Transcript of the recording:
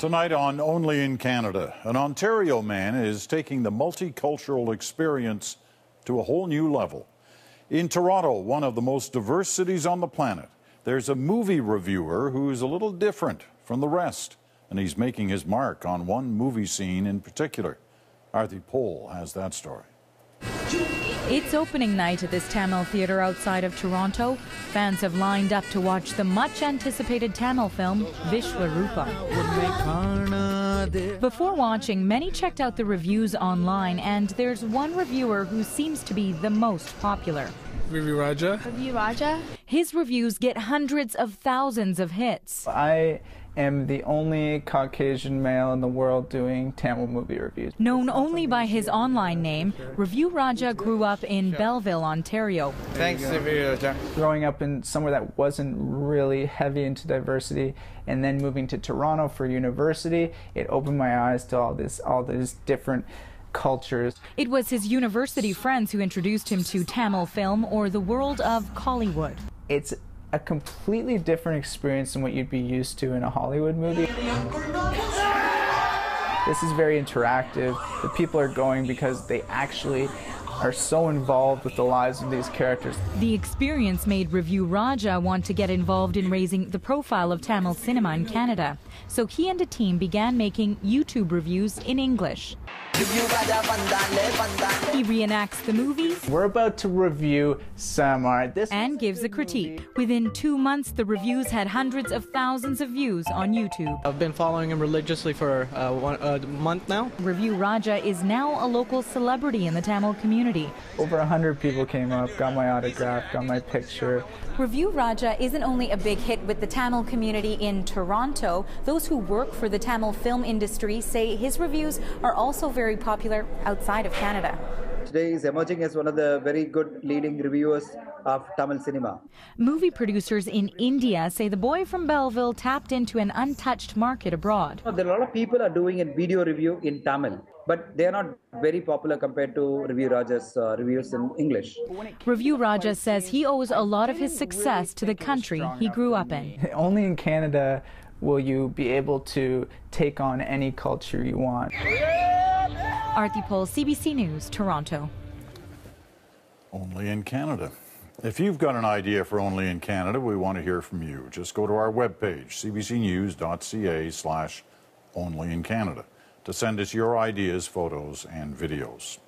Tonight on Only in Canada, an Ontario man is taking the multicultural experience to a whole new level. In Toronto, one of the most diverse cities on the planet, there's a movie reviewer who's a little different from the rest, and he's making his mark on one movie scene in particular. Aarti Pole has that story. It's opening night at this Tamil theatre outside of Toronto. Fans have lined up to watch the much anticipated Tamil film Vishwarupa. Before watching, many checked out the reviews online, and there's one reviewer who seems to be the most popular. Review Raja. Review Raja. His reviews get hundreds of thousands of hits. I am the only Caucasian male in the world doing Tamil movie reviews. Known only by his online name, Review Raja grew up in Belleville, Ontario. Thanks, Review Raja. Growing up in somewhere that wasn't really heavy into diversity and then moving to Toronto for university, it opened my eyes to all this all these different cultures. It was his university friends who introduced him to Tamil film or the world of Kollywood. It's a completely different experience than what you'd be used to in a Hollywood movie. This is very interactive. The people are going because they actually are so involved with the lives of these characters. The experience made Review Raja want to get involved in raising the profile of Tamil cinema in Canada. So he and a team began making YouTube reviews in English. He reenacts the movie. We're about to review Samar. This and gives a critique. Within two months, the reviews had hundreds of thousands of views on YouTube. I've been following him religiously for uh, one, a month now. Review Raja is now a local celebrity in the Tamil community. Over a hundred people came up, got my autograph, got my picture. Review Raja isn't only a big hit with the Tamil community in Toronto. Those who work for the Tamil film industry say his reviews are also very popular outside of Canada. Today is emerging as one of the very good leading reviewers of Tamil cinema. Movie producers in India say the boy from Belleville tapped into an untouched market abroad. There are a lot of people are doing a video review in Tamil, but they are not very popular compared to Review Raja's uh, reviews in English. Review Raja says he owes a lot of his success to the country he grew up in. Only in Canada will you be able to take on any culture you want. Aarti Pole, CBC News, Toronto. Only in Canada. If you've got an idea for Only in Canada, we want to hear from you. Just go to our webpage, cbcnews.ca slash only in Canada, to send us your ideas, photos, and videos.